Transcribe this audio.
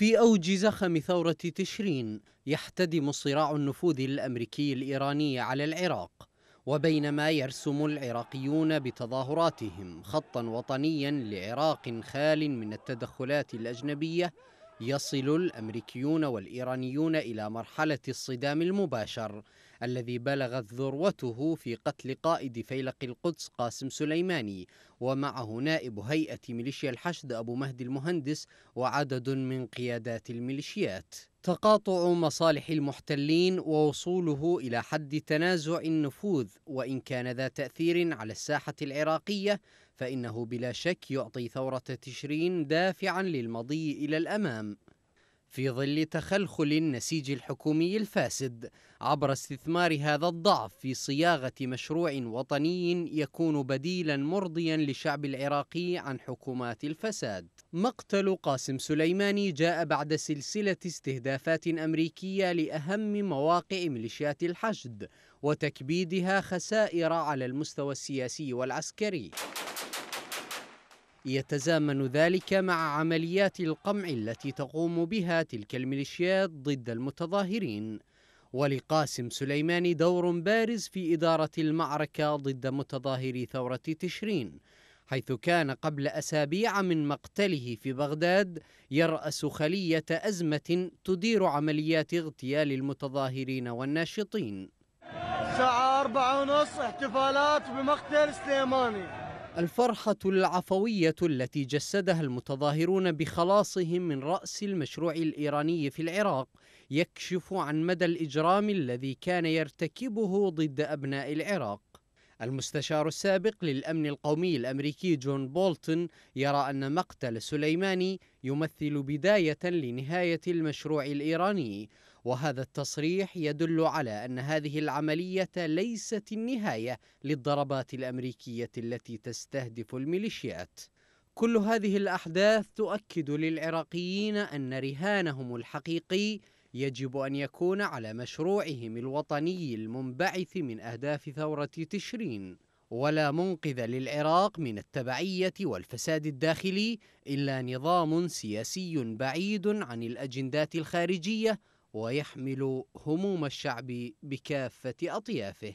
في أوج زخم ثورة تشرين يحتدم صراع النفوذ الأمريكي الإيراني على العراق وبينما يرسم العراقيون بتظاهراتهم خطا وطنيا لعراق خال من التدخلات الأجنبية يصل الأمريكيون والإيرانيون إلى مرحلة الصدام المباشر الذي بلغت ذروته في قتل قائد فيلق القدس قاسم سليماني. ومعه نائب هيئة ميليشيا الحشد أبو مهدي المهندس وعدد من قيادات الميليشيات. تقاطع مصالح المحتلين ووصوله إلى حد تنازع النفوذ وإن كان ذا تأثير على الساحة العراقية فإنه بلا شك يعطي ثورة تشرين دافعا للمضي إلى الأمام. في ظل تخلخل النسيج الحكومي الفاسد عبر استثمار هذا الضعف في صياغة مشروع وطني يكون بديلا مرضيا للشعب العراقي عن حكومات الفساد. مقتل قاسم سليماني جاء بعد سلسلة استهدافات أمريكية لأهم مواقع ميليشيات الحشد وتكبيدها خسائر على المستوى السياسي والعسكري. يتزامن ذلك مع عمليات القمع التي تقوم بها تلك الميليشيات ضد المتظاهرين. ولقاسم سليماني دور بارز في إدارة المعركة ضد متظاهري ثورة تشرين حيث كان قبل أسابيع من مقتله في بغداد يرأس خلية أزمة تدير عمليات اغتيال المتظاهرين والناشطين. الساعة أربعة ونص احتفالات بمقتل سليماني. الفرحة العفوية التي جسدها المتظاهرون بخلاصهم من رأس المشروع الإيراني في العراق يكشف عن مدى الإجرام الذي كان يرتكبه ضد أبناء العراق. المستشار السابق للأمن القومي الأمريكي جون بولتون يرى أن مقتل سليماني يمثل بداية لنهاية المشروع الإيراني وهذا التصريح يدل على أن هذه العملية ليست النهاية للضربات الأمريكية التي تستهدف الميليشيات. كل هذه الأحداث تؤكد للعراقيين أن رهانهم الحقيقي يجب أن يكون على مشروعهم الوطني المنبعث من أهداف ثورة تشرين ولا منقذ للعراق من التبعية والفساد الداخلي إلا نظام سياسي بعيد عن الأجندات الخارجية ويحمل هموم الشعب بكافة أطيافه.